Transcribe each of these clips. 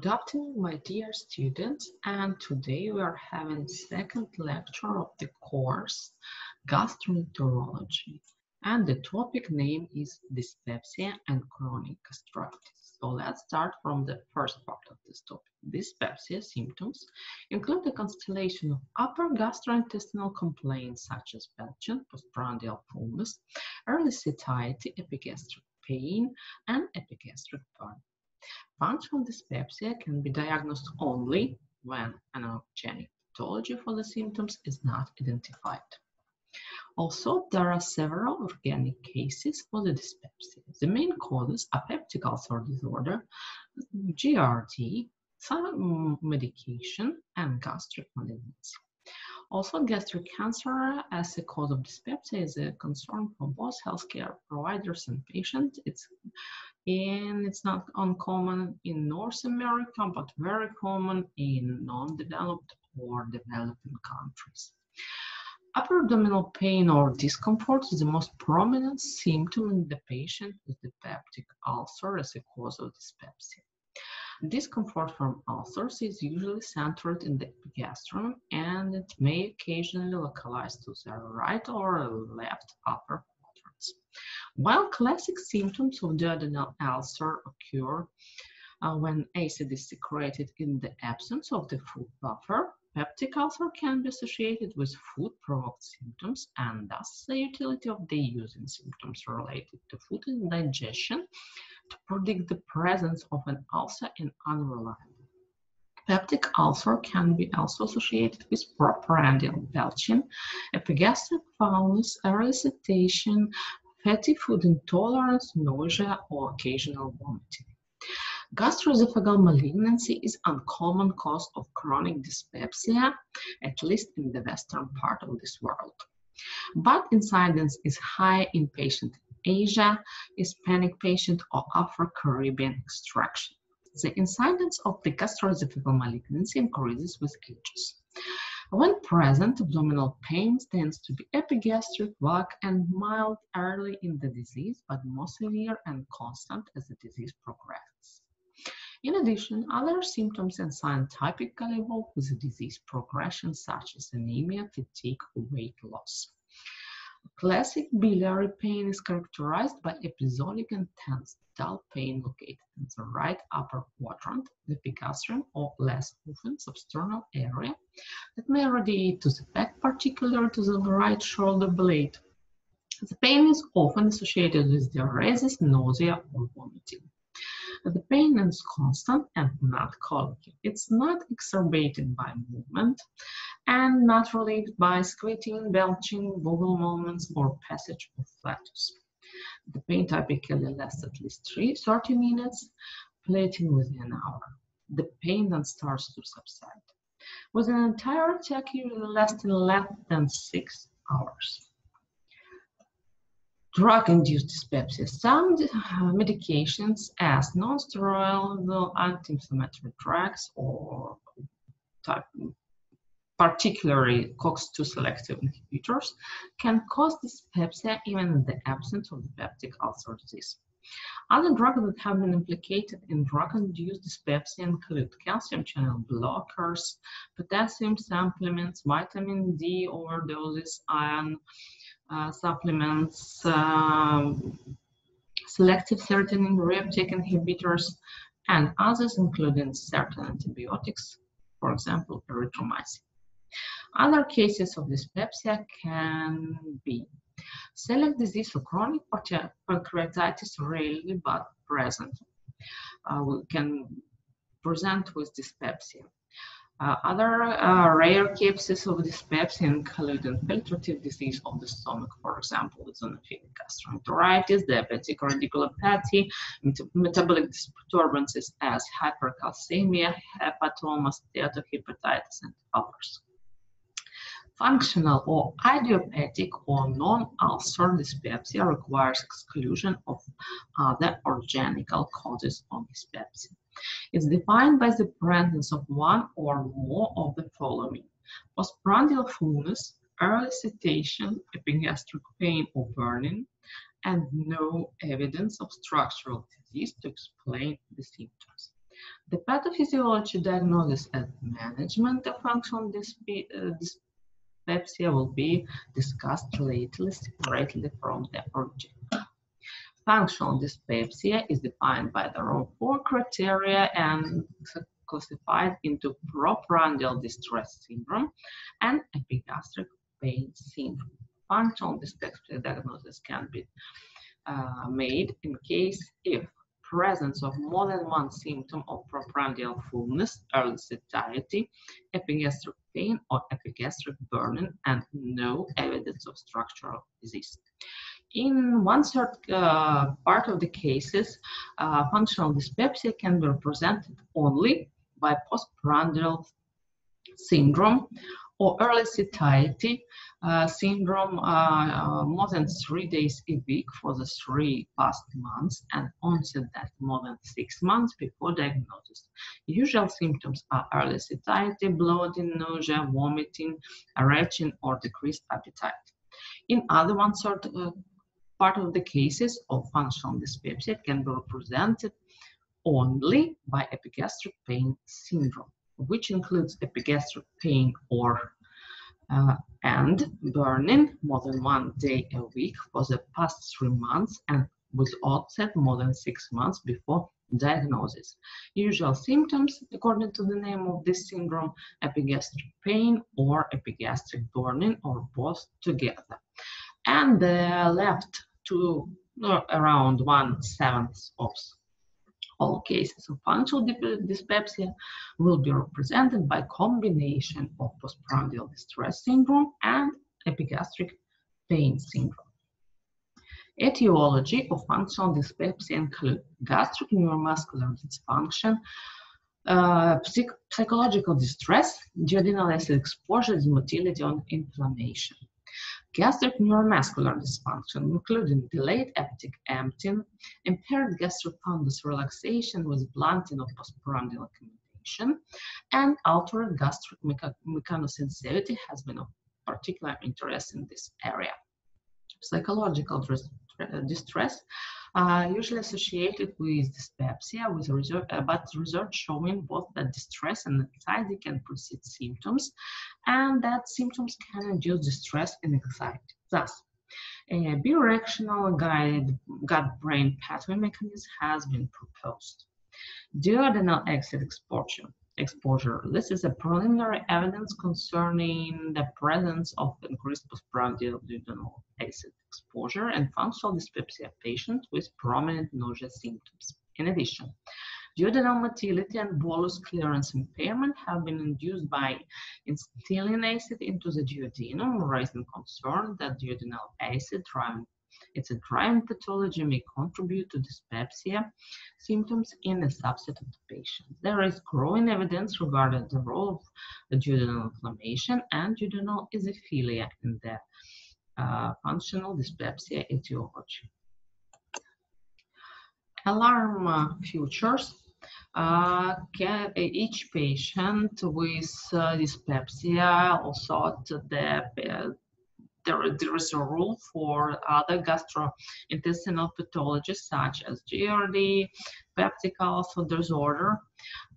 Good afternoon, my dear students, and today we are having second lecture of the course Gastroenterology, and the topic name is dyspepsia and chronic gastritis. So let's start from the first part of this topic. Dyspepsia symptoms include the constellation of upper gastrointestinal complaints such as belching, postprandial fullness, early satiety, epigastric pain, and epigastric burn. Functional dyspepsia can be diagnosed only when an allergenic pathology for the symptoms is not identified. Also, there are several organic cases for the dyspepsia. The main causes are peptic ulcer disorder, GERD, some medication, and gastric malignancy. Also, gastric cancer as a cause of dyspepsia is a concern for both healthcare providers and patients. It's and it's not uncommon in North America, but very common in non-developed or developing countries. Upper abdominal pain or discomfort is the most prominent symptom in the patient with the peptic ulcer as a cause of dyspepsia. Discomfort from ulcers is usually centered in the epigastrium and it may occasionally localize to the right or left upper quadrants. While classic symptoms of duodenal ulcer occur uh, when acid is secreted in the absence of the food buffer, peptic ulcer can be associated with food-provoked symptoms and thus the utility of the using symptoms related to food indigestion predict the presence of an ulcer is unreliable. Peptic ulcer can be also associated with postprandial belching, epigastric foulness, early satiation, fatty food intolerance, nausea, or occasional vomiting. Gastroesophageal malignancy is uncommon cause of chronic dyspepsia, at least in the western part of this world. But incidence is high in patient Asia, Hispanic patient, or Afro-Caribbean extraction. The incidence of the gastroesophageal malignancy increases with ages. When present, abdominal pain tends to be epigastric, vague, and mild early in the disease, but more severe and constant as the disease progresses. In addition, other symptoms and signs typically evolve with the disease progression, such as anemia, fatigue, or weight loss. Classic biliary pain is characterized by episodic intense dull pain located in the right upper quadrant, the epigastrium, or less often substernal area that may radiate to the back, particularly to the right shoulder blade. The pain is often associated with diaphoresis, nausea, or vomiting. The pain is constant and not colicky. It's not exacerbated by movement and not relieved by squeaking, belching, bowel movements, or passage of flatus. The pain typically lasts at least three, 30 minutes, plating within an hour. The pain then starts to subside. With an entire attack usually lasting less than six hours drug-induced dyspepsia. Some medications as non-steroidal anti-inflammatory drugs or type, particularly COX-2 selective inhibitors can cause dyspepsia even in the absence of the peptic ulcer disease. Other drugs that have been implicated in drug-induced dyspepsia include calcium channel blockers, potassium supplements, vitamin D overdoses, iron uh, supplements, um, selective serotonin reuptake inhibitors, and others, including certain antibiotics, for example, erythromycin. Other cases of dyspepsia can be celiac disease or chronic pancreatitis, rarely but present. Uh, can present with dyspepsia. Uh, other uh, rare cases of dyspepsia include infiltrative disease of the stomach, for example, eosinophilic gastroenteritis, diabetic radiculopathy, met metabolic disturbances as hypercalcemia, hepatomas, steatohepatitis, and others. Functional or idiopathic or non-ulcer dyspepsia requires exclusion of other organical causes of dyspepsia It's defined by the presence of one or more of the following. Postprandial fullness, early satiation, epigastric pain or burning, and no evidence of structural disease to explain the symptoms. The pathophysiology diagnosis and management of functional uh, dyspepsia will be discussed later separately from the origin. Functional dyspepsia is defined by the Rome 4 criteria and classified into proprandial distress syndrome and epigastric pain syndrome. Functional dyspepsia diagnosis can be uh, made in case if presence of more than one symptom of proprandial fullness, early satiety, epigastric pain, or epigastric burning, and no evidence of structural disease. In one third uh, part of the cases, uh, functional dyspepsia can be represented only by postprandial syndrome or early satiety uh, syndrome uh, uh, more than three days a week for the three past months and onset that more than six months before diagnosis. Usual symptoms are early satiety, bloating, nausea, vomiting, retching, or decreased appetite. In other one sort uh, part of the cases of functional dyspepsia can be represented only by epigastric pain syndrome, which includes epigastric pain or uh, and burning more than one day a week for the past three months and with onset more than six months before diagnosis. Usual symptoms, according to the name of this syndrome, epigastric pain or epigastric burning or both together. And the left to around one seventh of all cases of functional dyspepsia will be represented by combination of postprandial distress syndrome and epigastric pain syndrome. Etiology of functional dyspepsia include gastric neuromuscular dysfunction, uh, psych psychological distress, duodenal acid exposure, motility, and inflammation. Gastric neuromuscular dysfunction, including delayed hepatic emptying, impaired gastrofundus relaxation with blunting of postprandial accommodation, and altered gastric mecha mechanosensitivity has been of particular interest in this area. Psychological uh, distress usually associated with dyspepsia, with research, uh, but research showing both that distress and anxiety can precede symptoms, and that symptoms can induce distress and anxiety. Thus, a bidirectional guided gut-brain pathway mechanism has been proposed. Duodenal acid exposure exposure. This is a preliminary evidence concerning the presence of increased postprandial duodenal acid exposure and functional dyspepsia patients with prominent nausea symptoms. In addition, duodenal motility and bolus clearance impairment have been induced by instilling acid into the duodenum, raising concern that duodenal acid driving its a drying pathology may contribute to dyspepsia symptoms in a subset of the patients. There is growing evidence regarding the role of duodenal inflammation and duodenal eosinophilia in the uh, functional dyspepsia etiology. Alarm uh, features uh, each patient with uh, dyspepsia also the uh, there, there is a rule for other gastrointestinal pathologies such as GERD, peptic ulcer disorder.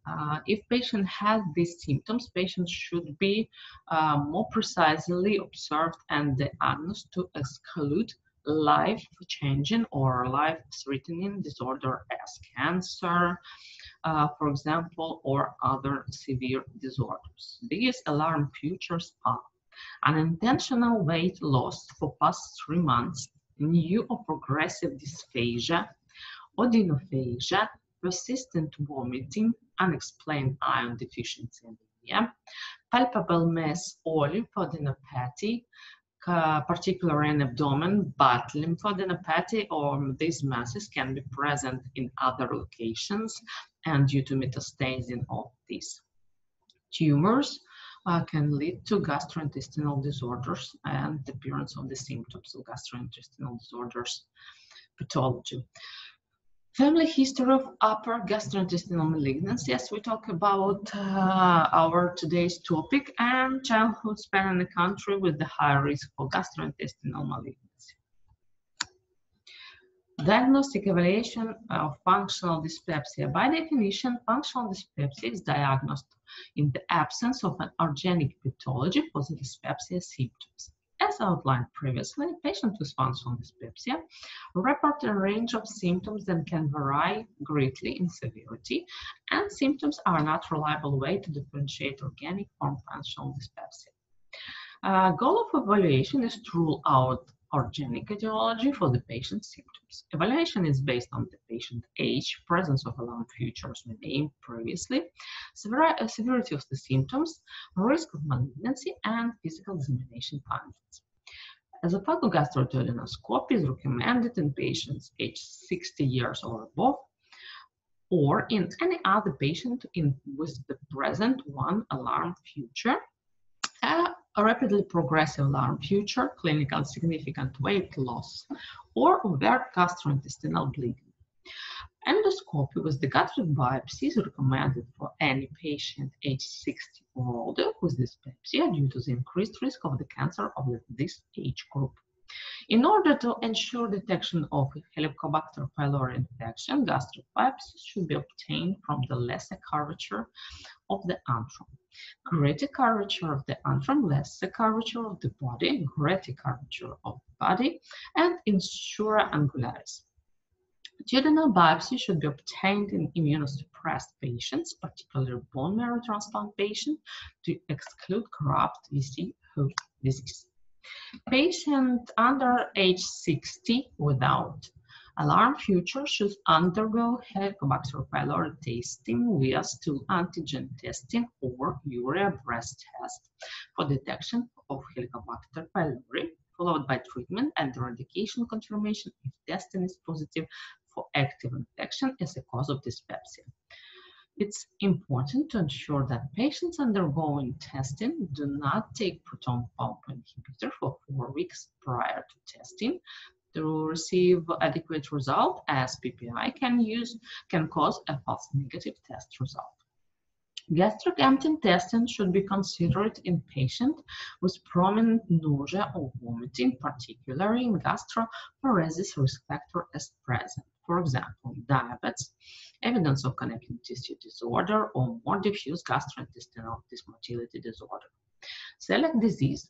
Uh, if patient has these symptoms, patients should be uh, more precisely observed and diagnosed to exclude life-changing or life-threatening disorder as cancer, uh, for example, or other severe disorders. These alarm features are unintentional weight loss for past three months, new or progressive dysphagia, odynophagia, persistent vomiting, unexplained iron deficiency anemia, palpable mass or lymphadenopathy, uh, particularly in abdomen, but lymphadenopathy or these masses can be present in other locations and due to metastasis of these tumors uh, can lead to gastrointestinal disorders and the appearance of the symptoms of gastrointestinal disorders pathology. Family history of upper gastrointestinal malignancy, as we talk about uh, our today's topic, and childhood spent in a country with the high risk for gastrointestinal malignancy. Diagnostic evaluation of functional dyspepsia. By definition, functional dyspepsia is diagnosed in the absence of an organic pathology for the dyspepsia symptoms. As outlined previously, patients with functional dyspepsia report a range of symptoms that can vary greatly in severity, and symptoms are not reliable way to differentiate organic from functional dyspepsia. Uh, goal of evaluation is to rule out organic etiology for the patient's symptoms. Evaluation is based on the patient age, presence of alarm features we named previously, uh, severity of the symptoms, risk of malignancy, and physical examination findings. As a Esophagogastroduodenoscopy is recommended in patients aged 60 years or above, or in any other patient in, with the present one alarm future, uh, a rapidly progressive alarm future, clinical significant weight loss, or overt gastrointestinal bleeding. Endoscopy with the gastric biopsy is recommended for any patient age 60 or older with dyspepsia due to the increased risk of the cancer of this age group. In order to ensure detection of Helicobacter pylori infection, gastric biopsies should be obtained from the lesser curvature of the antrum. Greater curvature of the antrum, lesser curvature of the body, greater curvature of the body, and incisura angularis. Duodenal biopsy should be obtained in immunosuppressed patients, particularly bone marrow transplant patients, to exclude host disease. Patient under age 60 without alarm future should undergo Helicobacter pylori testing via stool antigen testing or urea breath test for detection of Helicobacter pylori, followed by treatment and eradication confirmation if testing is positive for active infection as a cause of dyspepsia. It's important to ensure that patients undergoing testing do not take proton pump inhibitor for four weeks prior to testing to receive adequate result as PPI can use can cause a false negative test result. Gastric emptying testing should be considered in patients with prominent nausea or vomiting, particularly in gastroparesis risk factor as present. For example, diabetes, evidence of connective tissue disorder, or more diffuse gastrointestinal dysmotility disorder. Celiac disease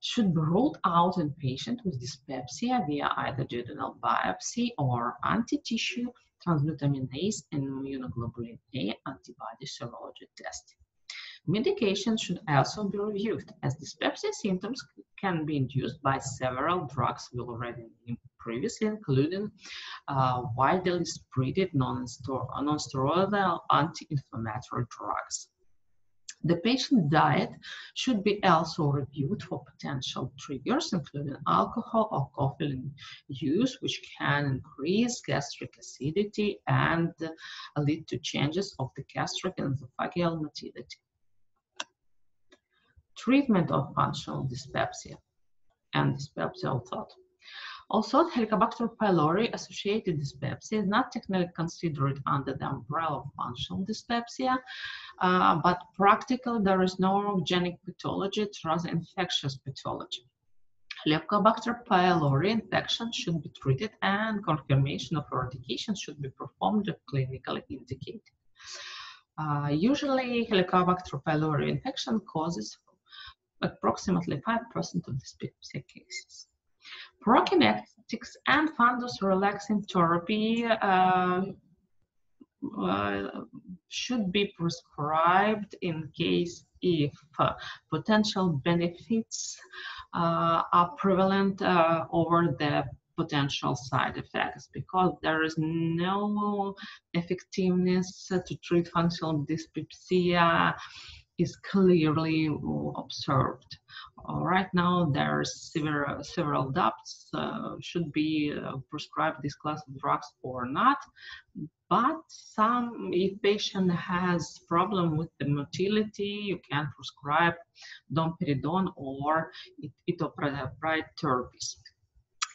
should be ruled out in patients with dyspepsia via either duodenal biopsy or anti-tissue transglutaminase and immunoglobulin A antibody serology testing. Medication should also be reviewed as dyspepsia symptoms can be induced by several drugs we already named previously, including uh, widely spread non-steroidal anti-inflammatory drugs. The patient diet should be also reviewed for potential triggers, including alcohol or coffee use, which can increase gastric acidity and lead to changes of the gastric and esophageal motility. Treatment of functional dyspepsia and dyspepsia thought. Also, Helicobacter pylori associated dyspepsia is not technically considered under the umbrella of functional dyspepsia, uh, but practically there is no organic pathology, it's rather infectious pathology. Helicobacter pylori infection should be treated and confirmation of eradication should be performed if clinically indicated. Uh, usually, Helicobacter pylori infection causes approximately 5% of dyspepsia cases. Prokinetics and fundus relaxing therapy uh, uh, should be prescribed in case if uh, potential benefits uh, are prevalent uh, over the potential side effects because there is no effectiveness to treat functional dyspepsia is clearly observed. Uh, right now, there are several, several doubts uh, should be uh, prescribed this class of drugs or not. But some, if patient has problem with the motility, you can prescribe domperidone or itopride therapies.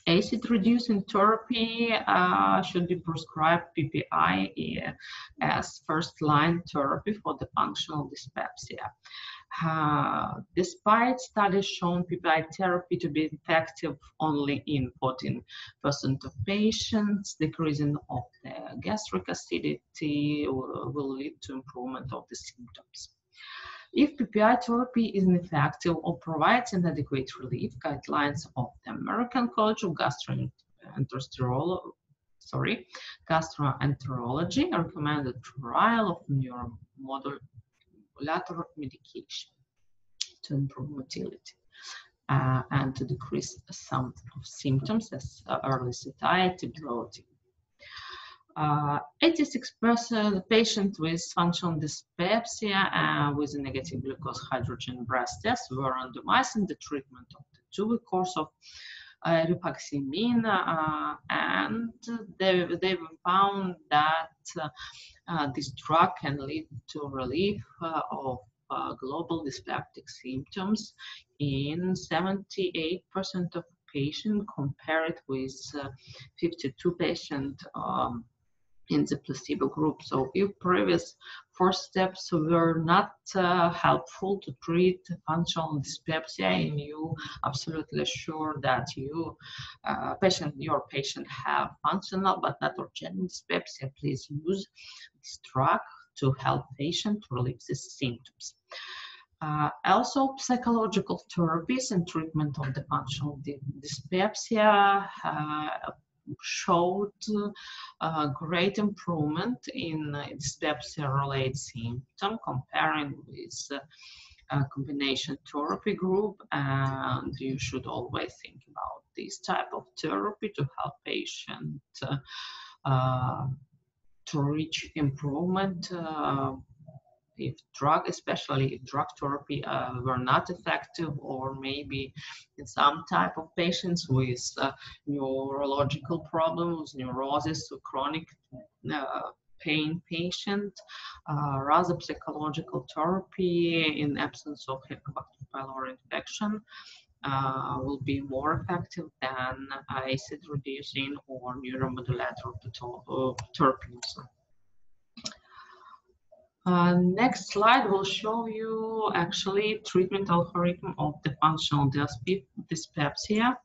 Acid-reducing therapy uh, should be prescribed PPI as first-line therapy for the functional dyspepsia. Uh, despite studies showing PPI therapy to be effective only in 14% of patients, decreasing of the gastric acidity will, lead to improvement of the symptoms. If PPI therapy is ineffective or provides inadequate relief, guidelines of the American College of Gastroenterology sorry, gastroenterology recommend the trial of neuromodulator medication to improve motility. Uh, and to decrease some of symptoms as uh, early satiety, bloating. 86% uh, patient with functional dyspepsia uh, with a negative glucose hydrogen breath test were randomized in the treatment of the two-week course of uh, rifaximin, uh, and they, they found that uh, this drug can lead to relief uh, of global dyspeptic symptoms in 78% of patients compared with 52 patient um, in the placebo group. So if previous four steps were not uh, helpful to treat functional dyspepsia and you absolutely sure that you uh, patient your patient have functional but not orogenic dyspepsia, please use this drug to help patient relieve these symptoms. Uh, also, psychological therapies and treatment of the functional dyspepsia uh, showed a great improvement in dyspepsia-related symptom comparing with a combination therapy group and you should always think about this type of therapy to help patient uh, to reach improvement uh, if drug, especially if drug therapy uh, were not effective, or maybe in some type of patients with uh, neurological problems, neurosis, or chronic uh, pain patient, uh, rather psychological therapy in absence of Helicobacter pylori infection uh, will be more effective than acid reducing or neuromodulator therapy. Uh, next slide will show you actually treatment algorithm of the functional dyspepsia.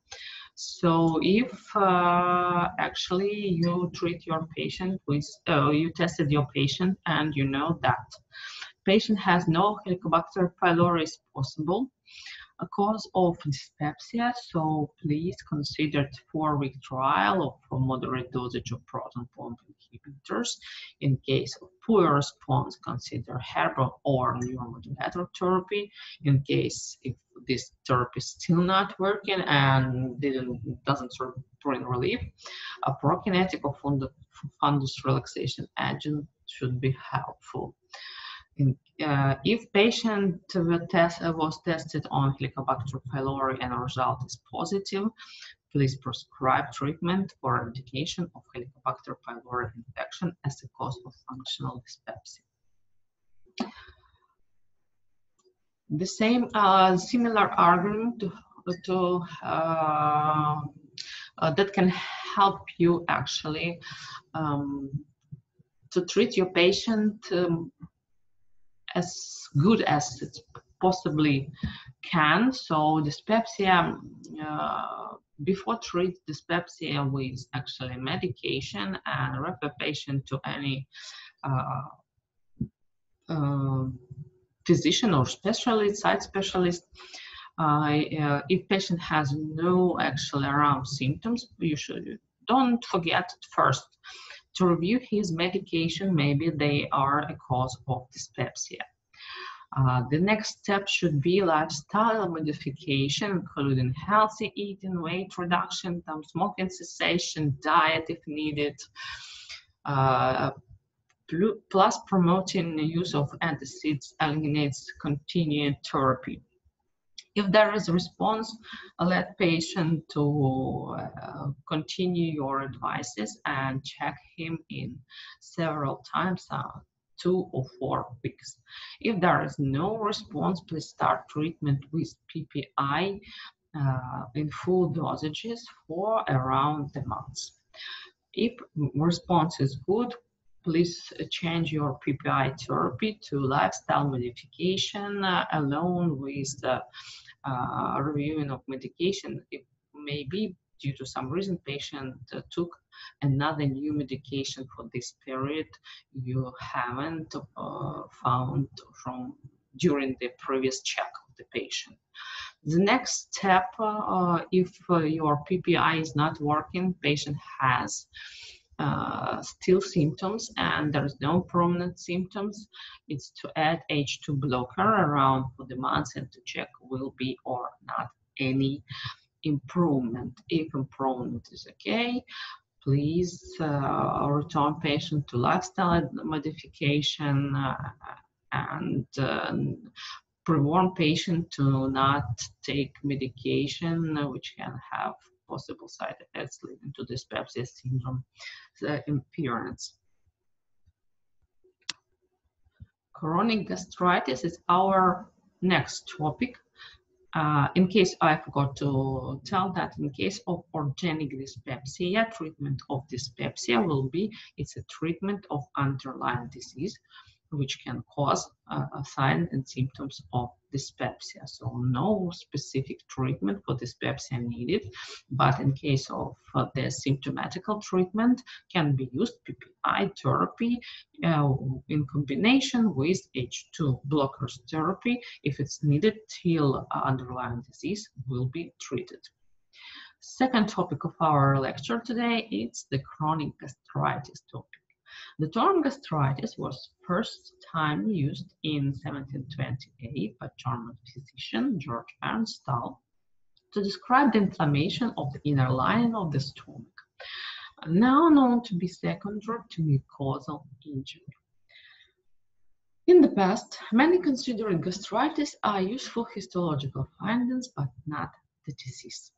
So if uh, actually you treat your patient with, uh, you tested your patient and you know that patient has no Helicobacter pylori is possible, a cause of dyspepsia, so please consider four-week trial of moderate dosage of proton pump inhibitors. In case of poor response, consider herbal or neuromodulator therapy. In case if this therapy is still not working and doesn't bring relief, a prokinetic or fundus relaxation agent should be helpful. Uh, if patient test, uh, was tested on Helicobacter pylori and result is positive, please prescribe treatment for indication of Helicobacter pylori infection as a cause of functional dyspepsia. The same uh, similar argument to uh, uh, that can help you actually um, to treat your patient um, as good as it possibly can. So dyspepsia, uh, before treat dyspepsia with actually medication and refer patient to any uh, uh, physician or specialist, site specialist. Uh, if patient has no actual around symptoms, you should don't forget first to review his medication, maybe they are a cause of dyspepsia. Uh, the next step should be lifestyle modification, including healthy eating, weight reduction, smoking cessation, diet if needed, uh, plus promoting the use of antacids, alginates, continued therapy. If there is a response, let patient to uh, continue your advices and check him in several times, uh, two or four weeks. If there is no response, please start treatment with PPI uh, in full dosages for around a month. If response is good, please change your PPI therapy to lifestyle modification uh, alone with the uh, reviewing of medication. It may be due to some reason patient uh, took another new medication for this period you haven't uh, found from during the previous check of the patient. The next step, uh, if uh, your PPI is not working, patient has uh, still symptoms and there is no prominent symptoms, it's to add H2 blocker around for the months and to check will be or not any improvement. If improvement is okay, please uh, return patient to lifestyle modification uh, and uh, patient to not take medication which can have possible side effects leading to dyspepsia syndrome appearance. Chronic gastritis is our next topic. Uh, in case I forgot to tell that in case of organic dyspepsia, treatment of dyspepsia will be, it's a treatment of underlying disease which can cause signs and symptoms of dyspepsia. So no specific treatment for dyspepsia needed, but in case of uh, the symptomatical treatment can be used PPI therapy uh, in combination with H2 blockers therapy if it's needed till underlying disease will be treated. Second topic of our lecture today is the chronic gastritis topic. The term gastritis was first time used in 1728 by German physician George Ernst Stahl to describe the inflammation of the inner lining of the stomach, now known to be secondary to mucosal injury. In the past, many considered gastritis are useful histological findings, but not the disease.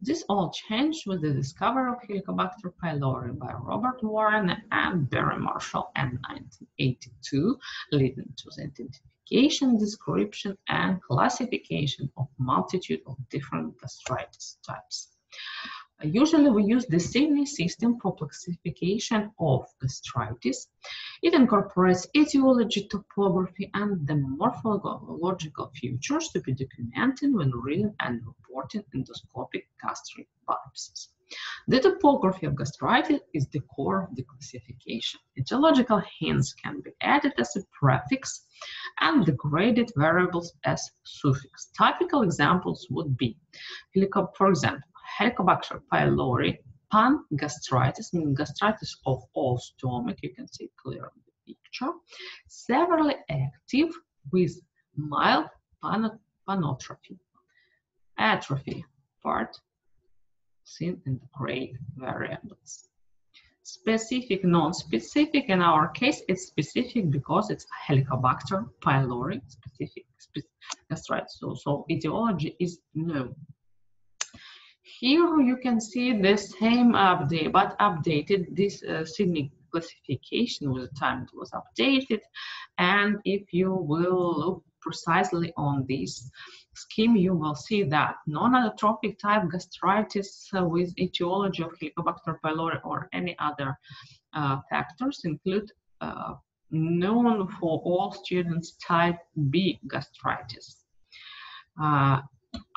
This all changed with the discovery of Helicobacter pylori by Robert Warren and Barry Marshall in 1982, leading to the identification, description, and classification of multitude of different gastritis types. Usually we use the Sydney system for classification of gastritis. It incorporates etiology, topography, and the morphological features to be documented when reading and reporting endoscopic gastric biopsies. The topography of gastritis is the core of the classification. Etiological hints can be added as a prefix and the graded variables as suffix. Typical examples would be, for example, Helicobacter pylori, pan gastritis, meaning gastritis of all stomach, you can see clear in the picture, severely active with mild pan panotrophy. Atrophy part seen in the gray variables. Specific, non-specific, in our case, it's specific because it's Helicobacter pylori, specific, specific gastritis. So, so etiology is known. Here you can see the same update, but updated this uh, Sydney classification with the time it was updated. And if you will look precisely on this scheme, you will see that non-atrophic type gastritis uh, with etiology of Helicobacter pylori or any other uh, factors include uh, known for all students type B gastritis.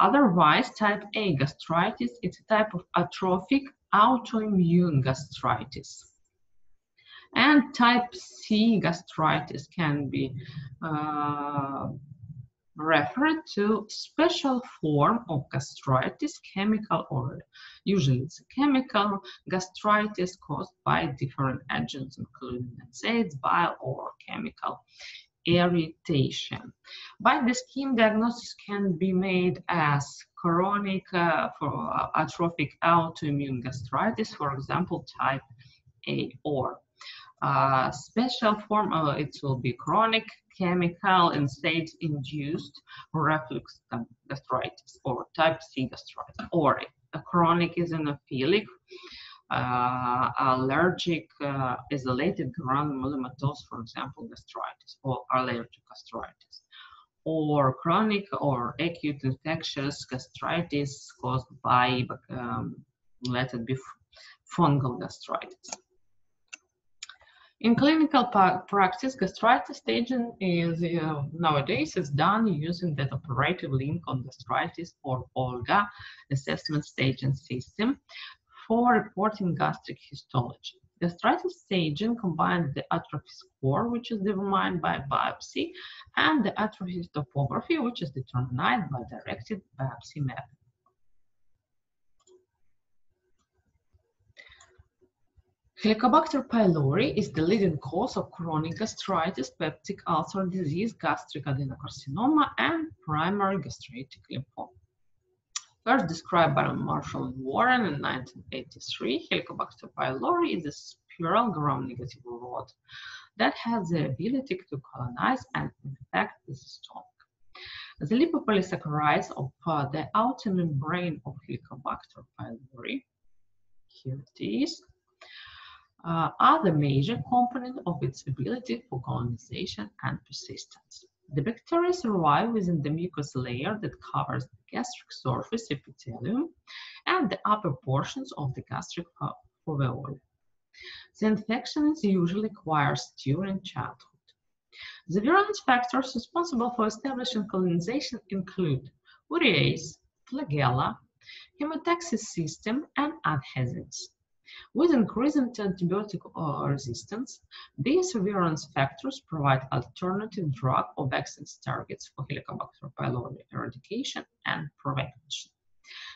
Otherwise, type A gastritis is a type of atrophic autoimmune gastritis. And type C gastritis can be uh, referred to special form of gastritis, chemical or usually it's a chemical gastritis caused by different agents, including NSAIDs, bile, or chemical irritation. By the scheme, diagnosis can be made as chronic uh, for atrophic autoimmune gastritis, for example, type A, or uh, special form, uh, it will be chronic chemical and NSAID-induced reflux gastritis, or type C gastritis, or a chronic eosinophilic uh, allergic uh, isolated granulomatous, for example, gastritis or allergic gastritis, or chronic or acute infectious gastritis caused by, um, let it be fungal gastritis. In clinical practice, gastritis staging is uh, nowadays is done using that operative link on gastritis or OLGA assessment staging system for reporting gastric histology. Gastritis staging combines the atrophy score, which is determined by biopsy, and the atrophy topography, which is determined by directed biopsy method. Helicobacter pylori is the leading cause of chronic gastritis, peptic ulcer disease, gastric adenocarcinoma, and primary gastritic lymphoma. First described by Marshall and Warren in 1983, Helicobacter pylori is a spiral gram-negative rod that has the ability to colonize and infect the stomach. The lipopolysaccharides of uh, the outer membrane of Helicobacter pylori, here it is, uh, are the major component of its ability for colonization and persistence. The bacteria survive within the mucous layer that covers the gastric surface epithelium and the upper portions of the gastric foveoli. The infection is usually acquired during childhood. The virulence factors responsible for establishing colonization include urease, flagella, chemotaxis system, and adhesins. With increasing antibiotic resistance, these virulence factors provide alternative drug or vaccine targets for Helicobacter pylori eradication and prevention.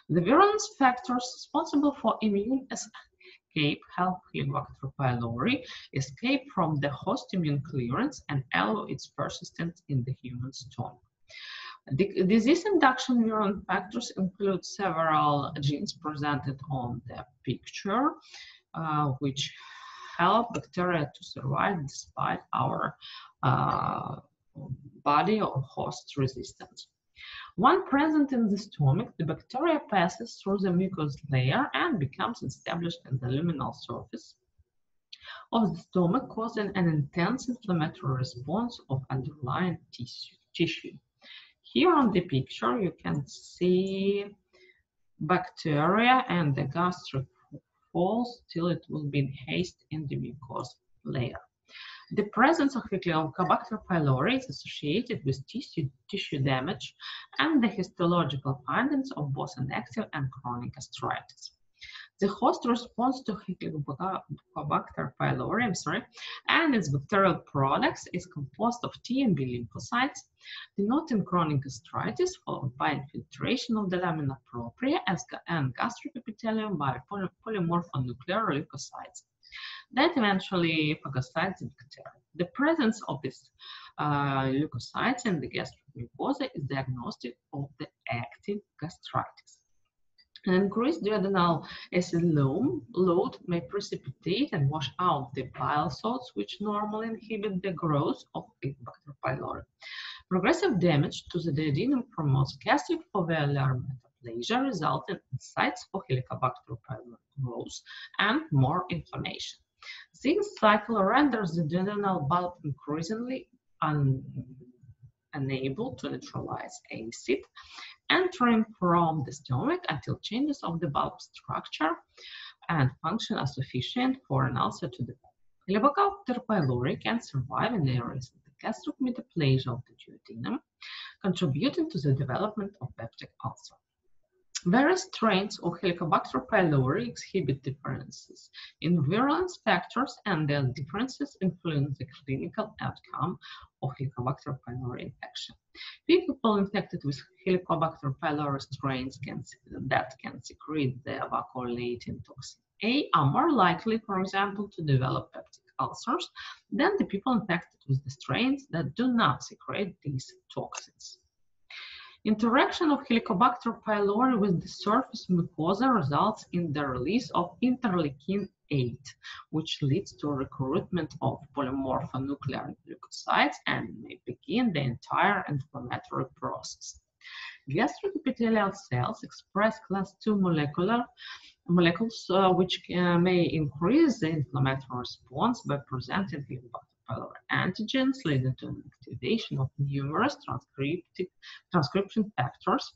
The virulence factors responsible for immune escape help Helicobacter pylori escape from the host immune clearance and allow its persistence in the human stomach. Disease induction virulence factors include several genes presented on the picture, uh, which help bacteria to survive despite our uh, body or host resistance. When present in the stomach, the bacteria passes through the mucous layer and becomes established in the luminal surface of the stomach, causing an intense inflammatory response of underlying tissue. Here on the picture, you can see bacteria and the gastric walls till it will be encased in the mucous layer. The presence of Helicobacter pylori is associated with tissue, tissue damage and the histological findings of both an active and chronic gastritis. The host response to Helicobacter pylori, I'm sorry, and its bacterial products is composed of T and B lymphocytes, denoting chronic gastritis followed by infiltration of the lamina propria and gastric epithelium by poly polymorphonuclear leukocytes that eventually phagocytes the bacteria. The presence of these uh, leukocytes in the gastric mucosa is diagnostic of the active gastritis. Increased duodenal acid load may precipitate and wash out the bile salts, which normally inhibit the growth of Helicobacter pylori. Progressive damage to the duodenum promotes gastric foveolar metaplasia, resulting in sites for Helicobacter pylori growth and more inflammation. This cycle renders the duodenal bulb increasingly un unable to neutralize acid entering from the stomach until changes of the bulb structure and function are sufficient for an ulcer to develop. Helicobacter pylori can survive in areas of the gastric metaplasia of the duodenum, contributing to the development of peptic ulcer. Various strains of Helicobacter pylori exhibit differences in virulence factors and their differences influence the clinical outcome of Helicobacter pylori infection. People infected with Helicobacter pylori strains can, that can secrete the vacuolating toxin A are more likely, for example, to develop peptic ulcers than the people infected with the strains that do not secrete these toxins. Interaction of Helicobacter pylori with the surface mucosa results in the release of interleukin 8, which leads to recruitment of polymorphonuclear leukocytes and may begin the entire inflammatory process. Gastric epithelial cells express class II molecular molecules uh, which uh, may increase the inflammatory response by presenting antigens leading to activation of numerous transcription factors.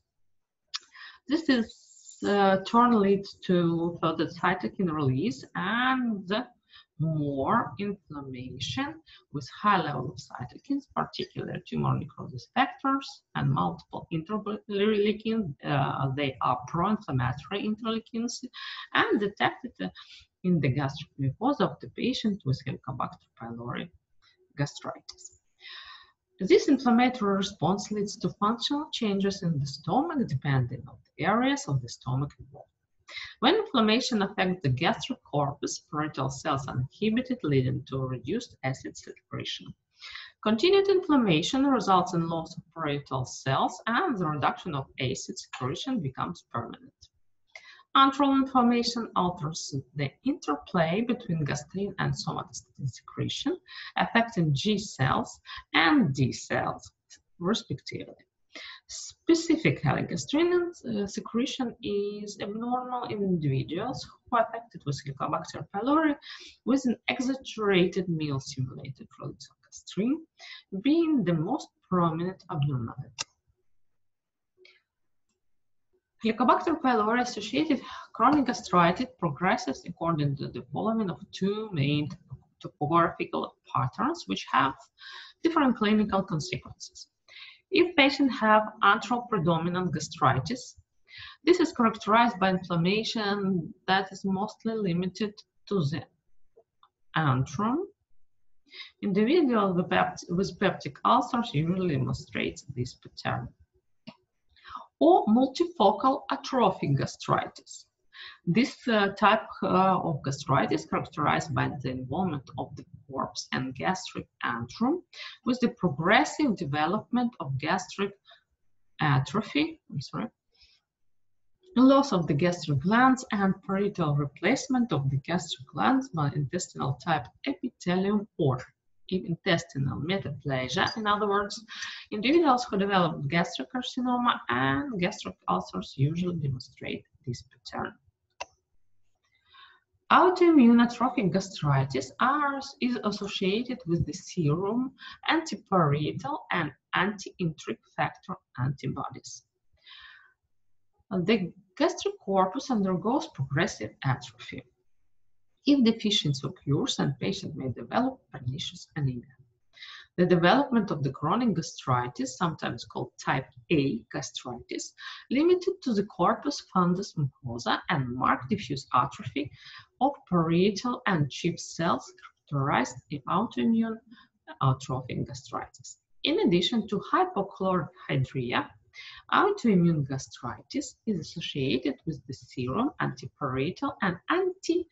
This is uh, turn leads to further cytokine release and more inflammation with high level of cytokines, particularly tumor necrosis factors and multiple interleukins. Uh, they are pro-inflammatory interleukins and detected in the gastric mucosa of the patient with Helicobacter pylori gastritis. This inflammatory response leads to functional changes in the stomach depending on the areas of the stomach involved. When inflammation affects the gastric corpus, parietal cells are inhibited, leading to reduced acid secretion. Continued inflammation results in loss of parietal cells and the reduction of acid secretion becomes permanent. Antral inflammation alters the interplay between gastrin and somatostatin secretion, affecting G cells and D cells, respectively. Specifically, gastrin uh, secretion is abnormal in individuals who are affected with Helicobacter pylori with an exaggerated meal-simulated release of gastrin being the most prominent abnormality. Helicobacter pylori associated chronic gastritis progresses according to the following of two main topographical patterns which have different clinical consequences. If patients have antral predominant gastritis, this is characterized by inflammation that is mostly limited to the antrum. Individuals with peptic ulcers usually demonstrate this pattern or multifocal atrophic gastritis. This uh, type uh, of gastritis characterized by the involvement of the corpus and gastric antrum with the progressive development of gastric atrophy, I'm sorry, loss of the gastric glands and parietal replacement of the gastric glands by intestinal type epithelium or intestinal metaplasia. In other words, individuals who develop gastric carcinoma and gastric ulcers usually demonstrate this pattern. Autoimmune atrophic gastritis is associated with the serum antiparietal and anti-enteric factor antibodies. The gastric corpus undergoes progressive atrophy. If deficiency occurs, then patient may develop pernicious anemia. The development of the chronic gastritis, sometimes called type A gastritis, limited to the corpus fundus mucosa and marked diffuse atrophy of parietal and chief cells characterized autoimmune atrophic gastritis. In addition to hypochlorhydria, autoimmune gastritis is associated with the serum antiparietal and anti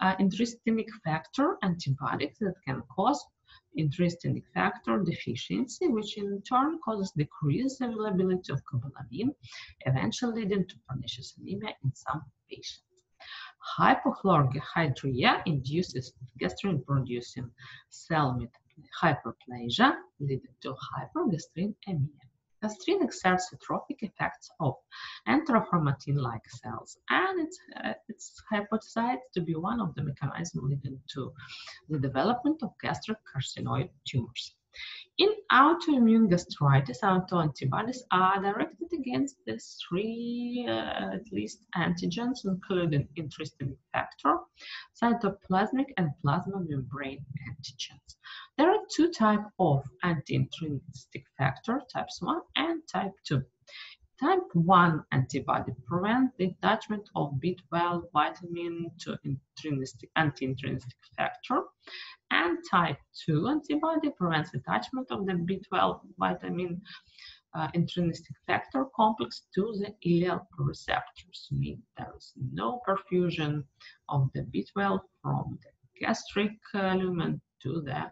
uh, intrinsic factor antibodies that can cause intrinsic factor deficiency, which in turn causes decreased availability of cobalamin, eventually leading to pernicious anemia in some patients. Hypochlorhydria induces gastrin-producing cell hyperplasia, leading to hypergastrinemia. Gastrin exerts trophic effects of enterochromaffin-like cells, and it's, uh, it's hypothesized to be one of the mechanisms leading to the development of gastric carcinoid tumors. In autoimmune gastritis, autoantibodies are directed against the three, uh, at least, antigens, including intrinsic factor, cytoplasmic, and plasma membrane antigens. There are two types of anti-intrinsic factor, types 1 and type 2. Type 1 antibody prevent the attachment of B12 vitamin to intrinsic, anti-intrinsic factor, and type 2 antibody prevents attachment of the B12 vitamin uh, intrinsic factor complex to the ileal receptors, meaning there is no perfusion of the B12 from the gastric uh, lumen to the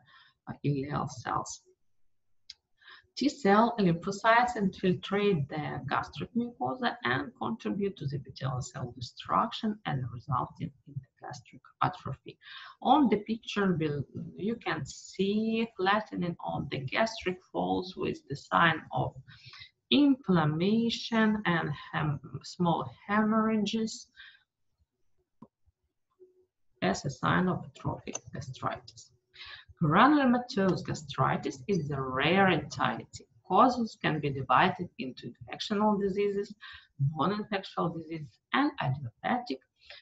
ileal cells. T cell lymphocytes infiltrate the gastric mucosa and contribute to the epithelial cell destruction and resulting in the gastric atrophy. On the picture you can see flattening of the gastric folds with the sign of inflammation and hem small hemorrhages as a sign of atrophic gastritis. Granulomatous gastritis is a rare entity. Causes can be divided into infectional diseases, non-infectious diseases, and idiopathic,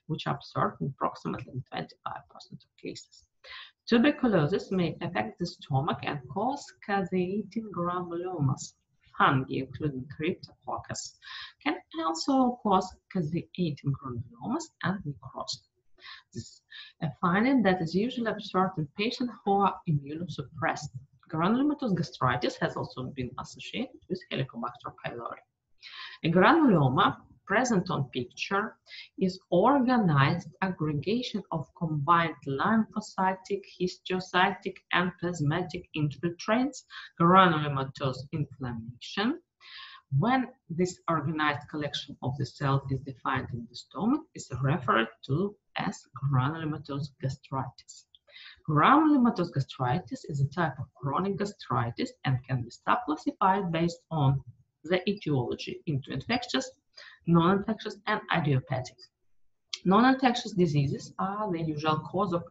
which are observed in approximately 25% of cases. Tuberculosis may affect the stomach and cause caseating granulomas. Fungi, including Cryptococcus, can also cause caseating granulomas and necrosis. This a finding that is usually observed in patients who are immunosuppressed. Granulomatous gastritis has also been associated with Helicobacter pylori. A granuloma present on picture is organized aggregation of combined lymphocytic, histiocytic, and plasmatic infiltrates, granulomatous inflammation. When this organized collection of the cells is defined in the stomach, is referred to as granulomatous gastritis. Granulomatous gastritis is a type of chronic gastritis and can be subclassified based on the etiology into infectious, non-infectious, and idiopathic. Non-infectious diseases are the usual cause of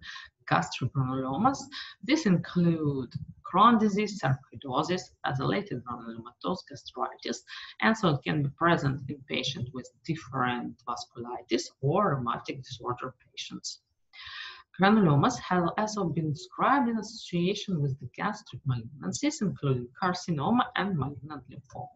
gastric granulomas. This include Crohn's disease, sarcoidosis, isolated granulomatous gastritis, and so it can be present in patients with different vasculitis or rheumatic disorder patients. Granulomas have also been described in association with the gastric malignancies, including carcinoma and malignant lymphoma.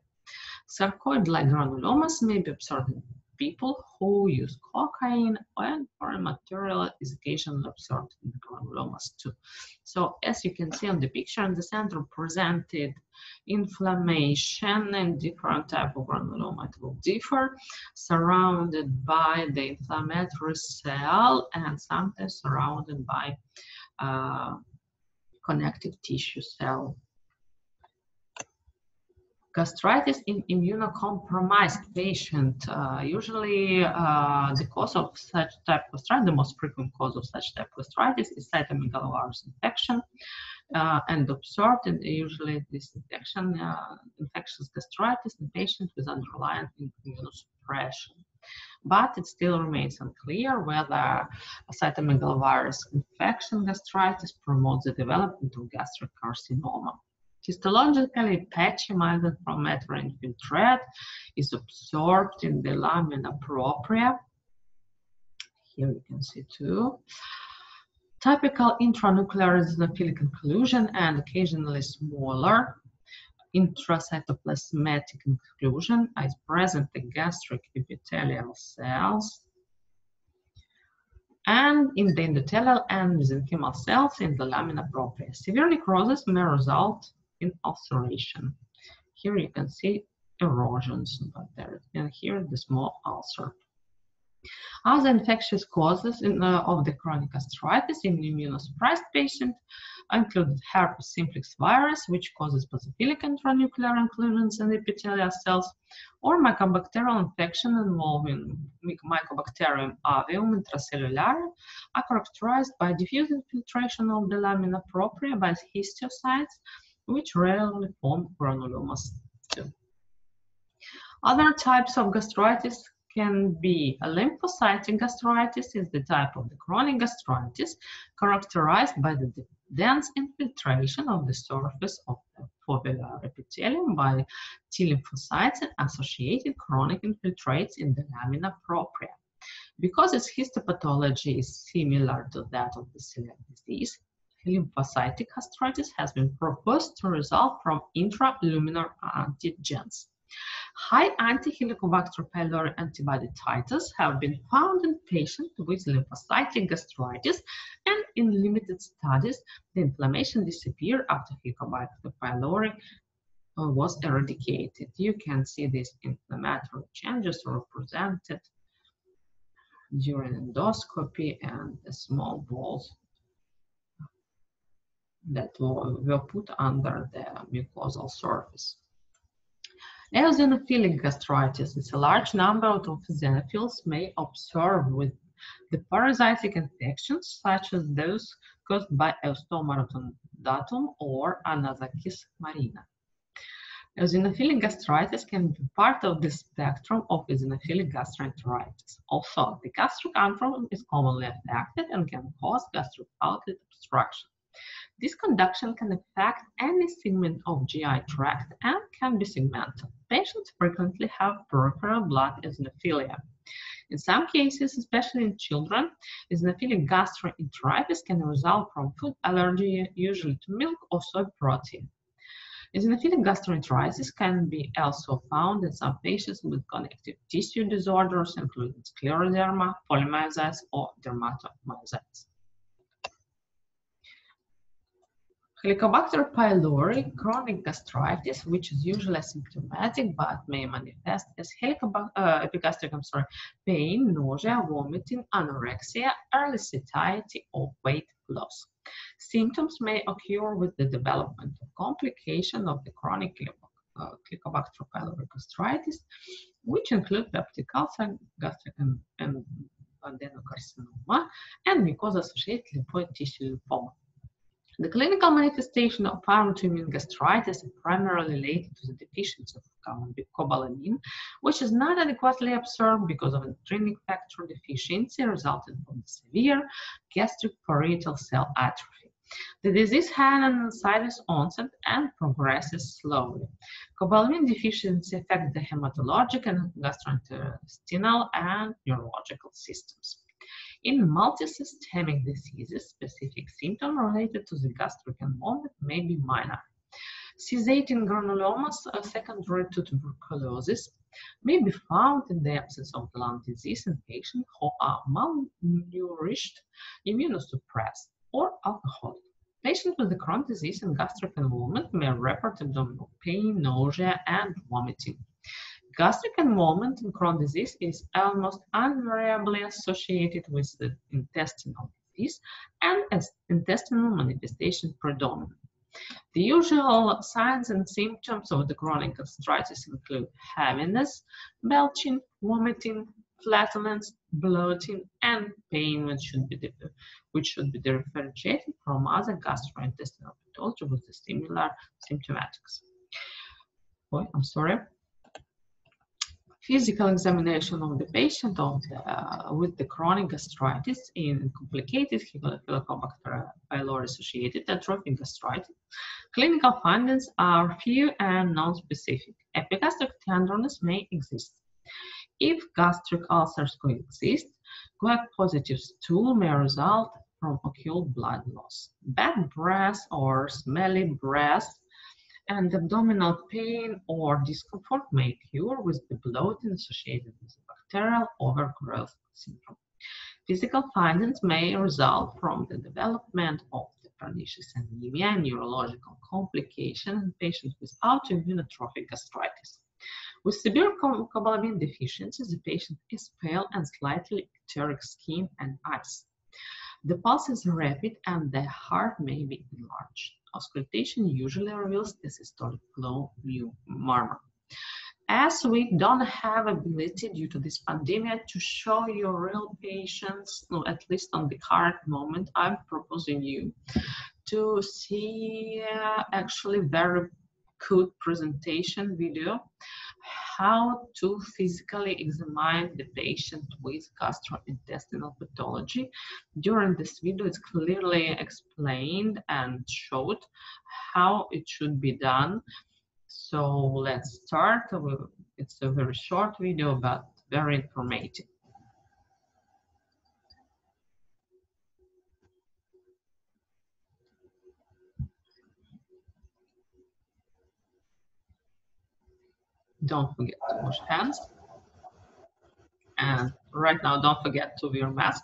Sarcoid-like granulomas may be observed in people who use cocaine and foreign material is occasionally observed in granulomas too. So as you can see on the picture in the center presented inflammation and different type of granuloma it will differ surrounded by the inflammatory cell and sometimes surrounded by uh, connective tissue cell gastritis in immunocompromised patient. Uh, usually uh, the cause of such type of gastritis, the most frequent cause of such type of gastritis is cytomegalovirus infection. Uh, and observed in usually this infection, uh, infectious gastritis in patients with underlying immunosuppression. But it still remains unclear whether cytomegalovirus infection gastritis promotes the development of gastric carcinoma. Histologically, patchy mild inflammatory infiltrate is absorbed in the lamina propria. Here you can see too. Typical intranuclear eosinophilic inclusion and occasionally smaller intracytoplasmatic inclusion is present in gastric epithelial cells and in the endothelial and mesenchymal cells in the lamina propria. Severe necrosis may result in ulceration. Here you can see erosions, but there, and here the small ulcer. Other infectious causes in, uh, of the chronic gastritis in immunosuppressed patients include herpes simplex virus, which causes basophilic intranuclear inclusions in epithelial cells, or mycobacterial infection involving Mycobacterium avium intracellulare, are characterized by diffuse infiltration of the lamina propria by histiocytes which rarely form granulomas. Other types of gastritis can be a lymphocytic gastritis is the type of the chronic gastritis characterized by the dense infiltration of the surface of the foveolar epithelium by T lymphocytes and associated chronic infiltrates in the lamina propria. Because its histopathology is similar to that of the celiac disease, lymphocytic gastritis has been proposed to result from intraluminar antigens. High anti-Helicobacter pylori antibody titers have been found in patients with lymphocytic gastritis, and in limited studies, the inflammation disappeared after Helicobacter pylori uh, was eradicated. You can see these inflammatory changes represented during endoscopy and the small balls that were put under the mucosal surface. Eosinophilic gastritis is a large number of eosinophils may observe with the parasitic infections such as those caused by Eustoma rotundatum or Anisakis marina. Eosinophilic gastritis can be part of the spectrum of eosinophilic gastroenteritis. Also, the gastric antrum is commonly affected and can cause gastric outlet obstruction. This conduction can affect any segment of GI tract and can be segmental. Patients frequently have peripheral blood eosinophilia. In some cases, especially in children, eosinophilic gastroenteritis can result from food allergy, usually to milk or soy protein. Eosinophilic gastroenteritis can be also found in some patients with connective tissue disorders, including scleroderma, polymyositis, or dermatomyositis. Helicobacter pylori chronic gastritis, which is usually asymptomatic but may manifest as uh, epigastric I'm sorry, pain, nausea, vomiting, anorexia, early satiety, or weight loss. Symptoms may occur with the development of complication of the chronic uh, Helicobacter pylori gastritis, which include peptic ulcer, gastric and, and adenocarcinoma, and mucosa-associated lymphoid tissue lymphoma. The clinical manifestation of autoimmune gastritis is primarily related to the deficiency of cobalamin, which is not adequately absorbed because of intrinsic factor deficiency resulting from severe gastric parietal cell atrophy. The disease has an insidious onset and progresses slowly. Cobalamin deficiency affects the hematologic and gastrointestinal and neurological systems. In multisystemic diseases, specific symptoms related to the gastric involvement may be minor. Caseating granulomas secondary to tuberculosis may be found in the absence of lung disease in patients who are malnourished, immunosuppressed, or alcoholic. Patients with the Crohn's disease and gastric involvement may report abdominal pain, nausea, and vomiting. Gastric involvement in Crohn's disease is almost invariably associated with the intestinal disease and as intestinal manifestation predominant. The usual signs and symptoms of the chronic gastritis include heaviness, belching, vomiting, flatulence, bloating, and pain, which should be, which should be differentiated from other gastrointestinal pathology with the similar symptomatics. Oh, I'm sorry physical examination of the patient of the, uh, with the chronic gastritis in complicated Helicobacter pylori associated atrophic gastritis. Clinical findings are few and non-specific. Epigastric tenderness may exist. If gastric ulcers coexist, guaiac-positive stool may result from occult blood loss. Bad breath or smelly breath and abdominal pain or discomfort may occur with the bloating associated with bacterial overgrowth syndrome. Physical findings may result from the development of the pernicious anemia and neurological complications in patients with autoimmune atrophic gastritis. With severe cobalamin deficiency, the patient is pale and slightly icteric skin and eyes. The pulse is rapid and the heart may be enlarged auscultation usually reveals the systolic flow view murmur. As we don't have ability due to this pandemic to show you real patients, no, at least on the current moment, I'm proposing you to see uh, actually very good presentation video how to physically examine the patient with gastrointestinal pathology. During this video, it's clearly explained and showed how it should be done. So let's start. It's a very short video, but very informative. Don't forget to wash hands. And right now, don't forget to wear mask.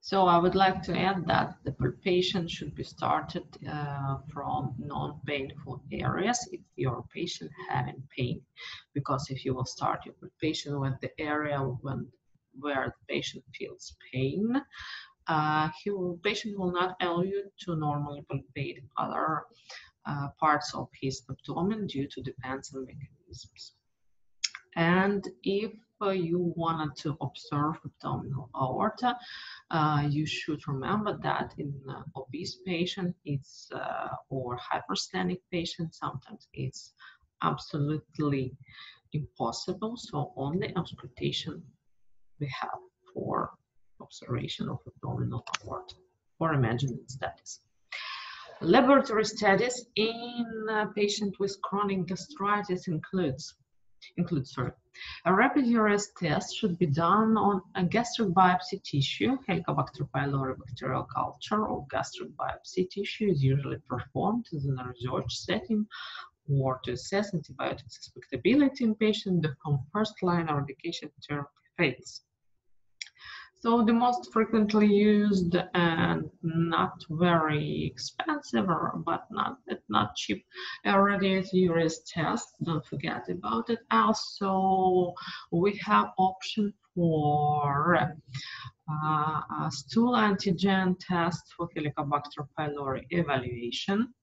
So I would like to add that the palpation should be started uh, from non-painful areas if your patient having pain, because if you will start your palpation with the area when, where the patient feels pain, uh, he will, patient will not allow you to normally palpate other uh, parts of his abdomen due to defensive mechanisms. And if you wanted to observe abdominal aorta, uh, you should remember that in uh, obese patient, it's uh, or hypersthenic patient, sometimes it's absolutely impossible. So only auscultation we have for observation of abdominal aorta or imagining studies. Laboratory studies in a patient with chronic gastritis includes includes sorry, a rapid urease test should be done on a gastric biopsy tissue. Helicobacter pylori bacterial culture or gastric biopsy tissue is usually performed in a research setting or to assess antibiotic susceptibility in patients who whom first-line eradication therapy fails. So the most frequently used and not very expensive, or, but not not cheap, radiated urease test. Don't forget about it. Also, we have option for uh, a stool antigen test for Helicobacter pylori evaluation.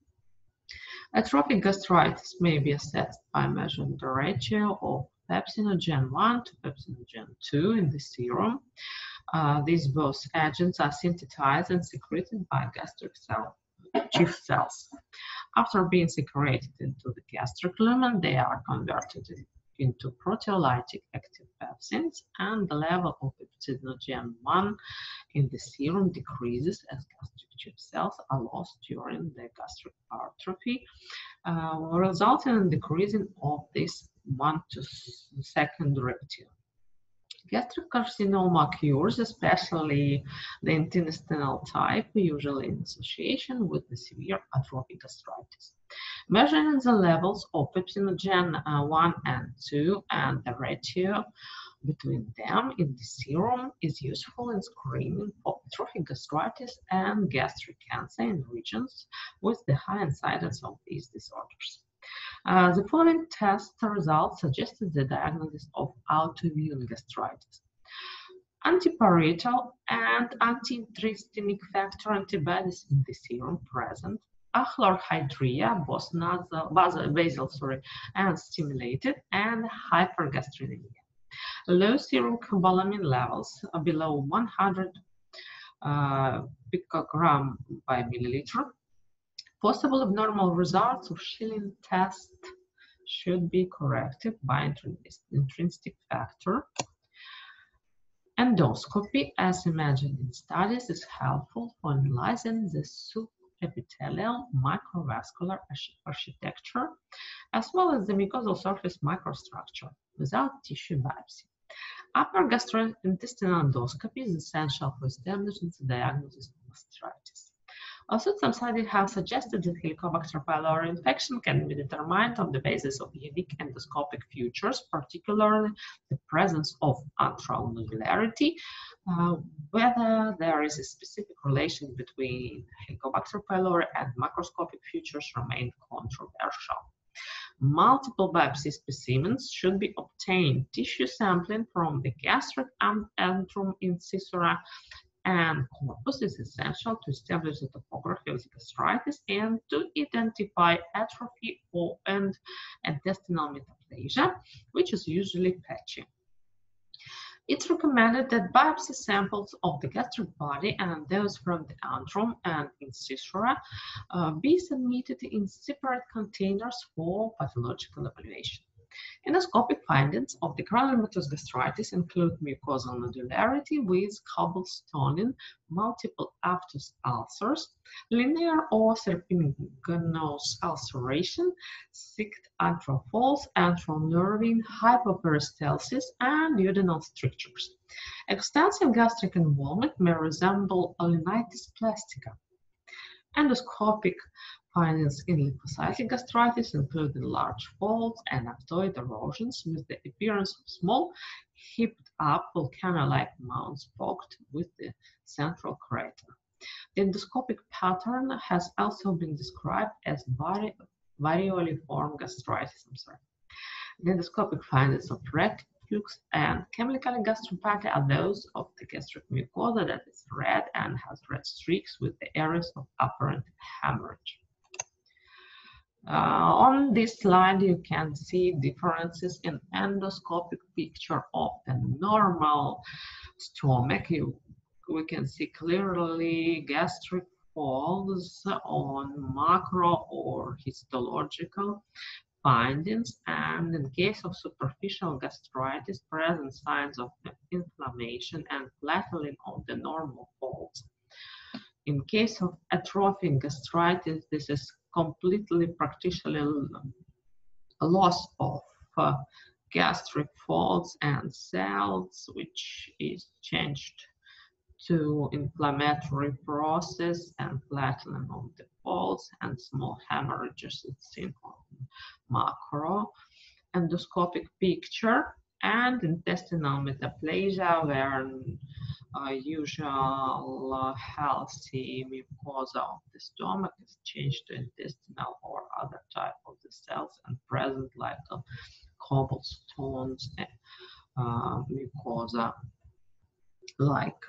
Atrophic gastritis may be assessed by measuring the ratio of pepsinogen 1 to pepsinogen 2 in the serum. Uh, these both agents are synthesized and secreted by gastric cell chief cells. After being secreted into the gastric lumen, they are converted into proteolytic active pepsins, and the level of pepsinogen 1 in the serum decreases as gastric chief cells are lost during the gastric atrophy, uh, resulting in decreasing of this 1 to second reptile. Gastric carcinoma occurs, especially the intestinal type, usually in association with the severe atrophic gastritis. Measuring the levels of pepsinogen uh, 1 and 2 and the ratio between them in the serum is useful in screening for atrophic gastritis and gastric cancer in regions with the high incidence of these disorders. Uh, the following test results suggested the diagnosis of autoimmune gastritis. Antiparietal and anti-intrinsic factor antibodies in the serum present achlorhydria, both nasal, basal, basal sorry, and stimulated, and hypergastrinemia. Low serum cobalamin levels below 100 uh, picogram by milliliter Possible abnormal results of Schilling test should be corrected by intrinsic factor. Endoscopy, as imagined in studies, is helpful for analyzing the subepithelial microvascular architecture, as well as the mucosal surface microstructure, without tissue biopsy. Upper gastrointestinal endoscopy is essential for establishing the diagnosis of gastritis. Also, some studies have suggested that Helicobacter pylori infection can be determined on the basis of unique endoscopic features, particularly the presence of antral nodularity, uh, whether there is a specific relation between Helicobacter pylori and macroscopic features remain controversial. Multiple biopsy specimens should be obtained. Tissue sampling from the gastric antrum incisura and corpus is essential to establish the topography of the gastritis and to identify atrophy or and intestinal metaplasia, which is usually patchy. It's recommended that biopsy samples of the gastric body and those from the antrum and incisura uh, be submitted in separate containers for pathological evaluation. Endoscopic findings of the granulomatous gastritis include mucosal nodularity with cobblestoning, multiple aphthous ulcers, linear or serpiginous ulceration, sicked antral folds, antral and duodenal strictures. Extensive gastric involvement may resemble linitis plastica. Endoscopic Findings in lymphocytic gastritis included large folds and aphthoid erosions with the appearance of small, heaped-up volcano-like mounds poked with the central crater. The endoscopic pattern has also been described as vari varioliform gastritis. I'm sorry. The endoscopic findings of reflux and chemical gastropathy are those of the gastric mucosa that is red and has red streaks with the areas of apparent hemorrhage. Uh, on this slide, you can see differences in endoscopic picture of the normal stomach. You, we can see clearly gastric folds on macro or histological findings and in case of superficial gastritis present signs of inflammation and flattening of the normal folds. In case of atrophic gastritis, this is completely practically a loss of uh, gastric folds and cells, which is changed to inflammatory process and flattening of the folds and small hemorrhages seen on macro endoscopic picture and intestinal metaplasia where uh, usual uh, healthy mucosa of the stomach is changed to intestinal or other type of the cells and present like uh, cobblestones uh, mucosa like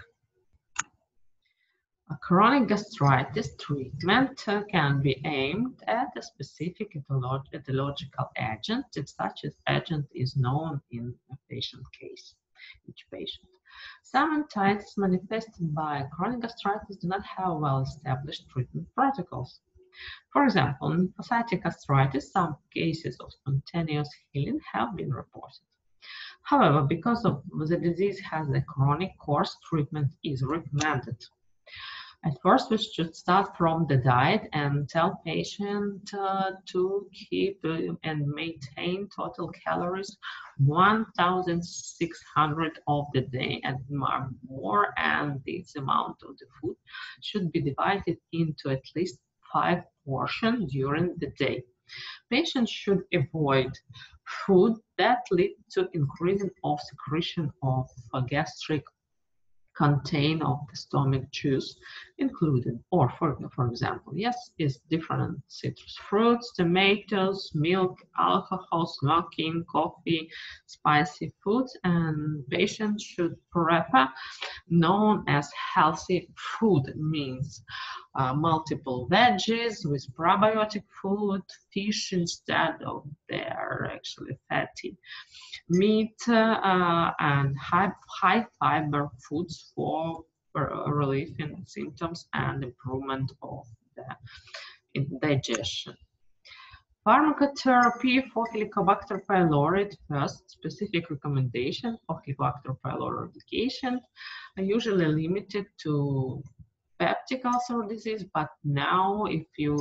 a chronic gastritis treatment can be aimed at a specific etiological agent if such an agent is known in a patient case, each patient. Some entities manifested by chronic gastritis do not have well-established treatment protocols. For example, in lymphocytic gastritis, some cases of spontaneous healing have been reported. However, because of the disease has a chronic course, treatment is recommended. At first, we should start from the diet and tell patient uh, to keep uh, and maintain total calories 1,600 of the day and more, and this amount of the food should be divided into at least five portions during the day. Patients should avoid food that lead to increasing of secretion of gastric contain of the stomach juice included. Or for, for example yes is different citrus fruits tomatoes milk alcohol smoking coffee spicy foods and patients should prefer known as healthy food means uh, multiple veggies with probiotic food, fish instead of their actually fatty meat, uh, and high, high fiber foods for relief in symptoms and improvement of the digestion. Pharmacotherapy for Helicobacter pylori, first specific recommendation for Helicobacter pylori eradication are usually limited to peptic ulcer disease, but now if you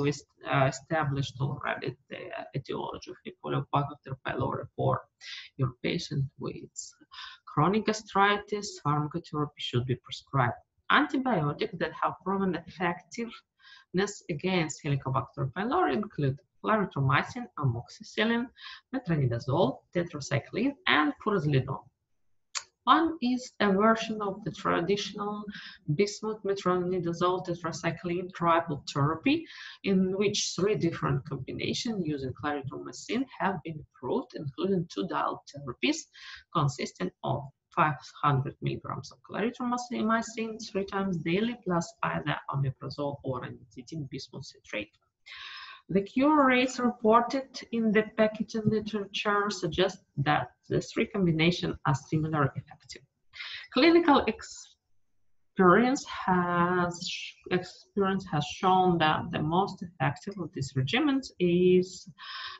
uh, established already the etiology of Helicobacter pylori for your patient with chronic gastritis, pharmacotherapy should be prescribed. Antibiotics that have proven effectiveness against Helicobacter pylori include clarithromycin, amoxicillin, metronidazole, tetracycline, and furazolidone. One is a version of the traditional bismuth metronidazole tetracycline triple therapy, in which three different combinations using clarithromycin have been approved, including two dual therapies consisting of 500 milligrams of clarithromycin three times daily, plus either omeprazole or ranitidine bismuth citrate. The cure rates reported in the packaging literature suggest that the three combinations are similarly effective. Clinical experience has experience has shown that the most effective of these regimens is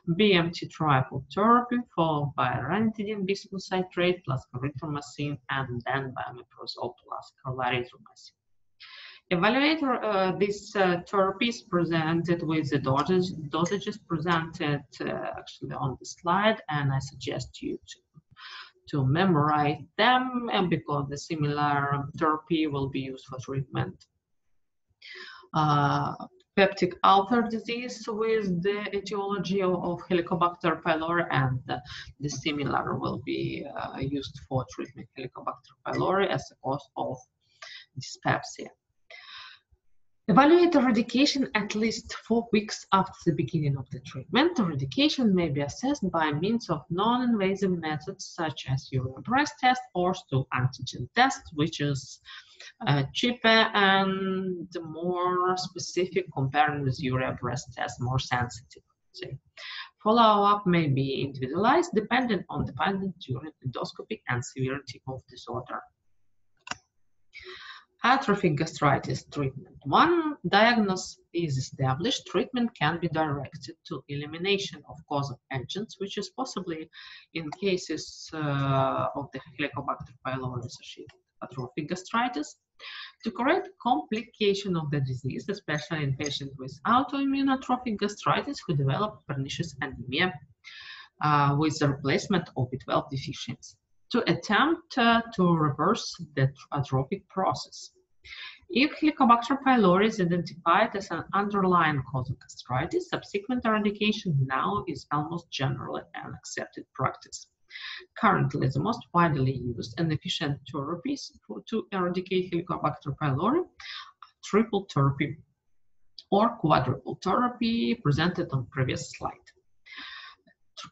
BMT triple therapy followed by ranitidine bismuth citrate plus clarithromycin and then by plus clarithromycin. Evaluator, uh, this uh, therapy is presented with the dosage, dosages presented uh, actually on the slide, and I suggest you to, to memorize them and because the similar therapy will be used for treatment. Uh, peptic ulcer disease with the etiology of, Helicobacter pylori and the similar will be uh, used for treatment Helicobacter pylori as a cause of dyspepsia. Evaluate eradication at least four weeks after the beginning of the treatment. Eradication may be assessed by means of non-invasive methods such as urea breath test or stool antigen test, which is uh, cheaper and more specific compared with urea breath test, more sensitive. say. Follow-up may be individualized depending on dependent during endoscopy and severity of disorder. Atrophic gastritis treatment. One diagnosis is established, treatment can be directed to elimination of causal agents, which is possibly in cases uh, of the Helicobacter pylori associated atrophic gastritis, to correct complication of the disease, especially in patients with autoimmune atrophic gastritis who develop pernicious anemia uh, with the replacement of B12 deficiency, to attempt uh, to reverse the atrophic process. If Helicobacter pylori is identified as an underlying cause of gastritis, subsequent eradication now is almost generally an accepted practice. Currently, the most widely used and efficient therapies for, to eradicate Helicobacter pylori triple therapy or quadruple therapy presented on previous slide.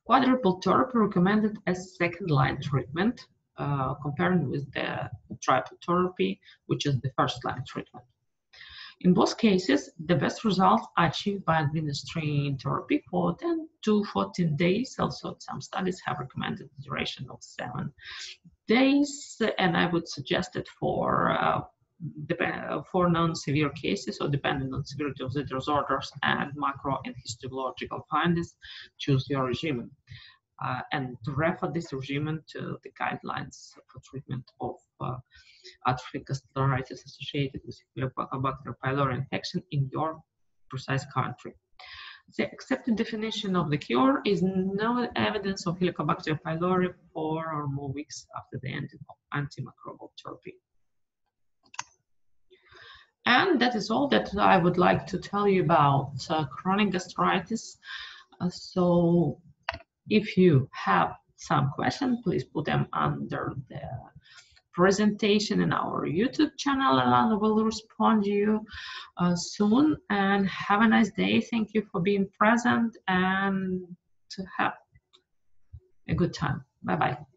Quadruple therapy recommended as second-line treatment uh, comparing with the triple therapy, which is the first-line treatment. In both cases, the best results are achieved by administering therapy for 10 to 14 days. Also, some studies have recommended duration of seven days, and I would suggest it for uh, for non-severe cases or depending on severity of the disorders and macro and histological findings, choose your regimen. Uh, and to refer this regimen to the guidelines for treatment of uh, atrophic gastritis associated with Helicobacter pylori infection in your precise country. The accepted definition of the cure is no evidence of Helicobacter pylori four or more weeks after the end of antimicrobial therapy. And that is all that I would like to tell you about uh, chronic gastritis. Uh, so if you have some questions, please put them under the presentation in our YouTube channel and I will respond to you uh, soon. And have a nice day. Thank you for being present and to have a good time. Bye-bye.